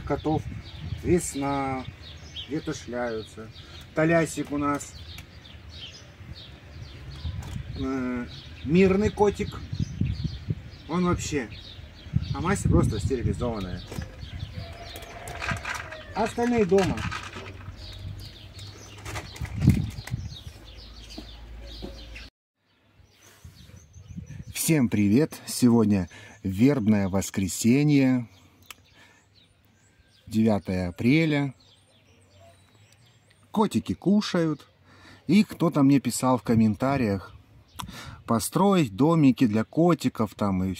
котов весна, где-то шляются. Толясик у нас э, мирный котик. Он вообще. А Мася просто стерилизованная. Остальные дома. Всем привет! Сегодня вербное воскресенье, 9 апреля. Котики кушают. И кто-то мне писал в комментариях, построить домики для котиков, там и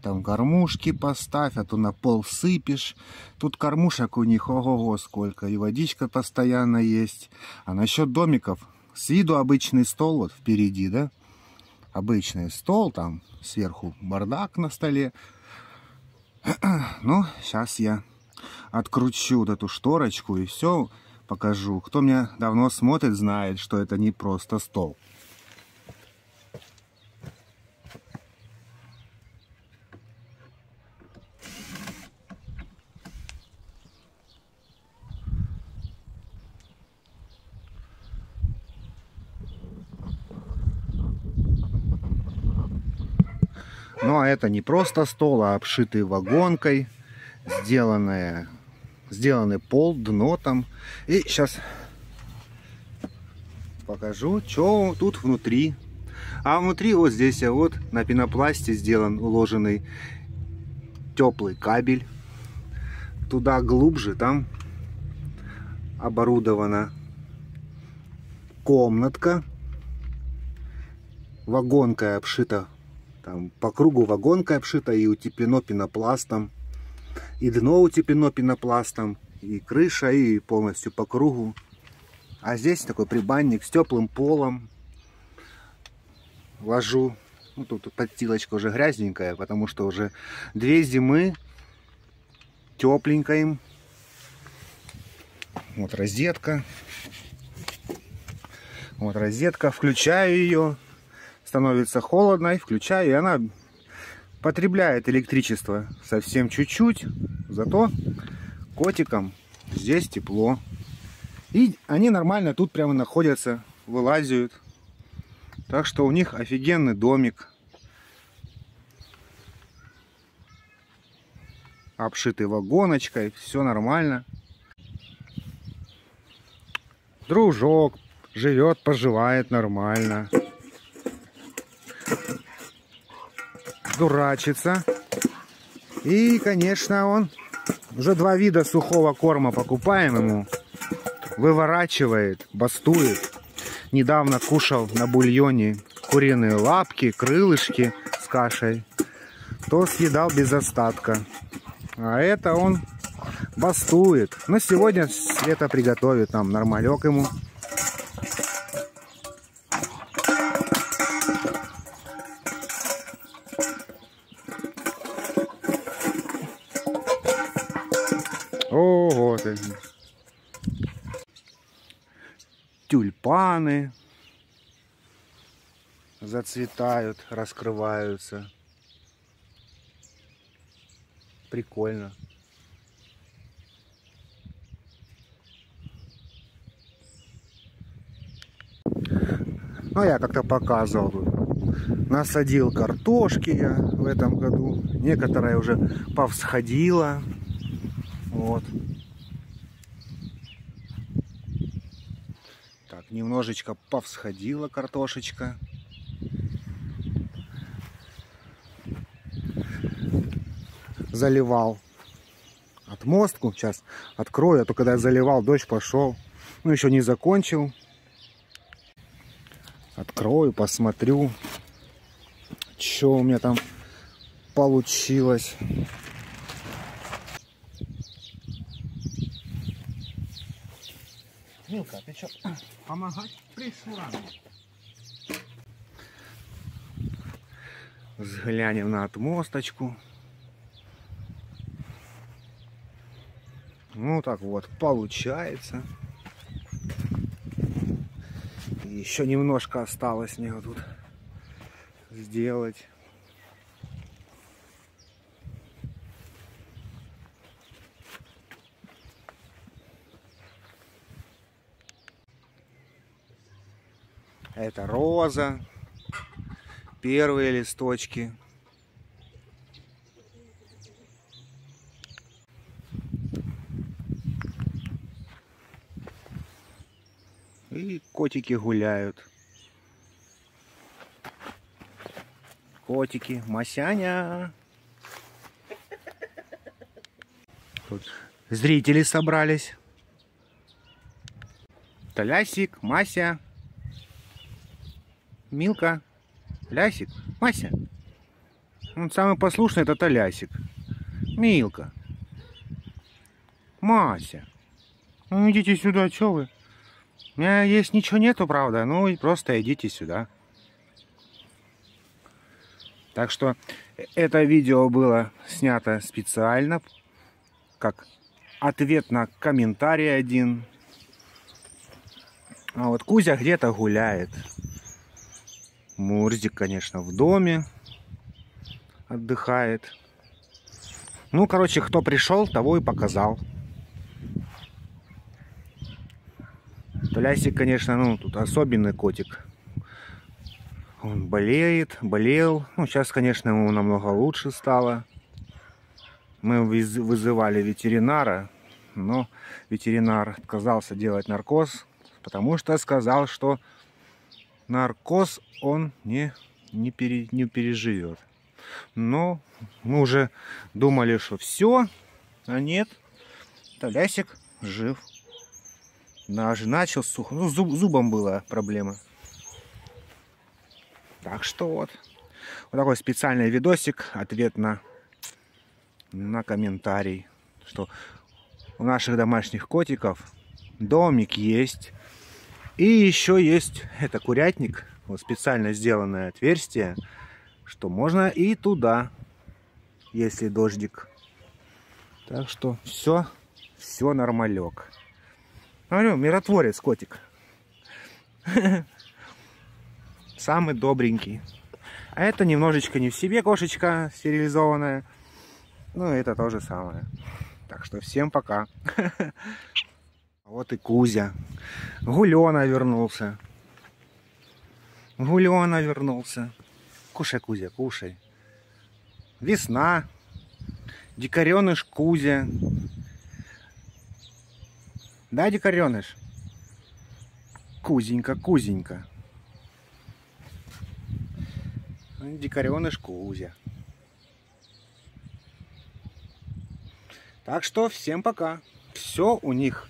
там кормушки поставь, а то на пол сыпешь. Тут кормушек у них ого-го сколько, и водичка постоянно есть. А насчет домиков, с виду обычный стол вот впереди, да? Обычный стол, там сверху бардак на столе. Ну, сейчас я откручу вот эту шторочку и все покажу. Кто меня давно смотрит, знает, что это не просто стол. Ну а это не просто стол, а обшитый вагонкой, сделанная, сделанный пол, дно там. И сейчас покажу, что тут внутри. А внутри вот здесь вот на пенопласте сделан уложенный теплый кабель. Туда глубже, там оборудована комнатка. Вагонка обшита там по кругу вагонка обшита и утеплено пенопластом. И дно утеплено пенопластом, и крыша, и полностью по кругу. А здесь такой прибанник с теплым полом. Ложу. Ну, тут подстилочка уже грязненькая, потому что уже две зимы тепленькая им. Вот розетка. Вот розетка. Включаю ее становится холодно, и включаю, и она потребляет электричество совсем чуть-чуть, зато котикам здесь тепло. И они нормально тут прямо находятся, вылазят. Так что у них офигенный домик. Обшитый вагоночкой, все нормально. Дружок живет, поживает нормально. Дурачится. И, конечно, он уже два вида сухого корма покупаем ему. Выворачивает, бастует. Недавно кушал на бульоне куриные лапки, крылышки с кашей. То съедал без остатка. А это он бастует. Но сегодня Света приготовит нам нормалек ему. Тюльпаны зацветают, раскрываются. Прикольно. Ну, я как-то показывал Насадил картошки я в этом году. Некоторая уже повсходила. Вот. Немножечко повсходила картошечка. Заливал отмостку. Сейчас открою, а то когда я заливал, дождь пошел. Ну, еще не закончил. Открою, посмотрю, что у меня там получилось. Милка, ты что, помогать пришла? Взглянем на отмосточку. Ну так вот, получается. Еще немножко осталось мне вот тут сделать. Это роза. Первые листочки. И котики гуляют. Котики. Масяня. Тут зрители собрались. Толясик, Мася, Милка, Лясик, Мася. Он самый послушный, это Толясик. Милка. Мася. Ну идите сюда, что вы? У меня есть ничего нету, правда. Ну и просто идите сюда. Так что это видео было снято специально, как ответ на комментарий один. А вот Кузя где-то гуляет. Мурзик, конечно, в доме отдыхает. Ну, короче, кто пришел, того и показал. Тулясик, конечно, ну, тут особенный котик. Он болеет, болел. Ну, сейчас, конечно, ему намного лучше стало. Мы вызывали ветеринара, но ветеринар отказался делать наркоз, потому что сказал, что наркоз он не, не, пере, не переживет. Но мы уже думали, что все, а нет, Толясик жив. Даже начал сухо. Ну, зуб, зубом была проблема. Так что вот. Вот такой специальный видосик. Ответ на, на комментарий. Что у наших домашних котиков домик есть. И еще есть это курятник. Вот специально сделанное отверстие. Что можно и туда, если дождик. Так что все, все нормалек. Говорю, миротворец котик. Самый добренький. А это немножечко не в себе кошечка стерилизованная. Ну, это то же самое. Так что всем пока. Вот и Кузя. Гулена вернулся. Гулена вернулся. Кушай, Кузя, кушай. Весна. Дикареныш Кузя. Да, дикареныш? Кузенька, Кузенька. Дикареныш Кузя. Так что всем пока. Все у них,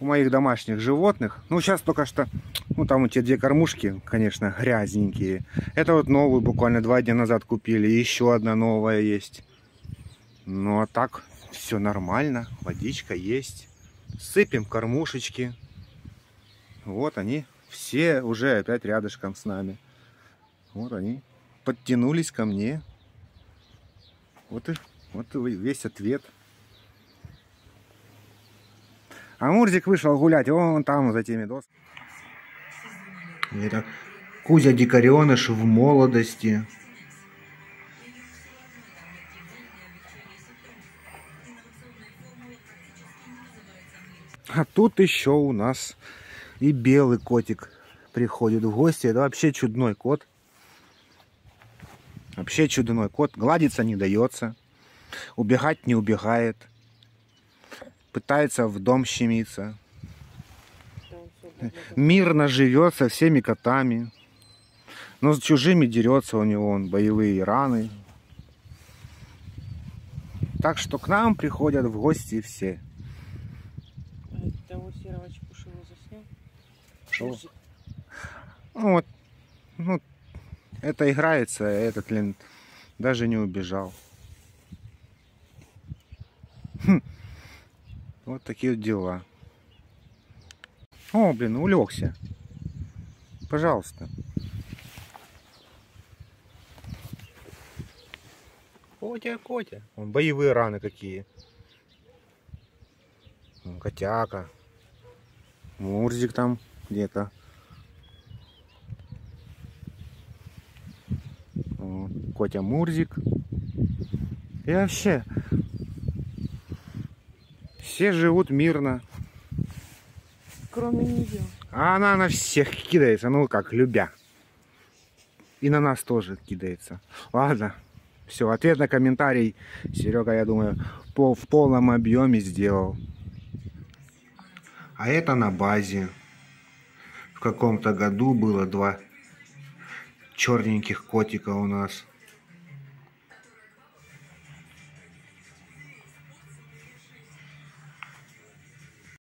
у моих домашних животных. Ну, сейчас только что, ну, там у те две кормушки, конечно, грязненькие. Это вот новую буквально два дня назад купили. Еще одна новая есть. Ну, а так все нормально. Водичка есть сыпем кормушечки. Вот они все уже опять рядышком с нами. Вот они подтянулись ко мне. Вот и, вот и весь ответ. А Мурзик вышел гулять, вон там за теми досками. Это Кузя Дикареныш в молодости. А тут еще у нас и белый котик приходит в гости. Это вообще чудной кот. Вообще чудной кот. Гладиться не дается. Убегать не убегает. Пытается в дом щемиться. Мирно живет со всеми котами. Но с чужими дерется у него он боевые раны. Так что к нам приходят в гости все. Шо? Ну, вот, ну, это играется, а этот, блин, даже не убежал. Хм. Вот такие вот дела. О, блин, улегся. Пожалуйста. Котя, Котя. Вон боевые раны какие. Котяка. Мурзик там где-то. Котя Мурзик. И вообще, все живут мирно. кроме нее. А она на всех кидается, ну как, любя. И на нас тоже кидается. Ладно. Все, ответ на комментарий Серега, я думаю, по, в полном объеме сделал. А это на базе. В каком-то году было два черненьких котика у нас.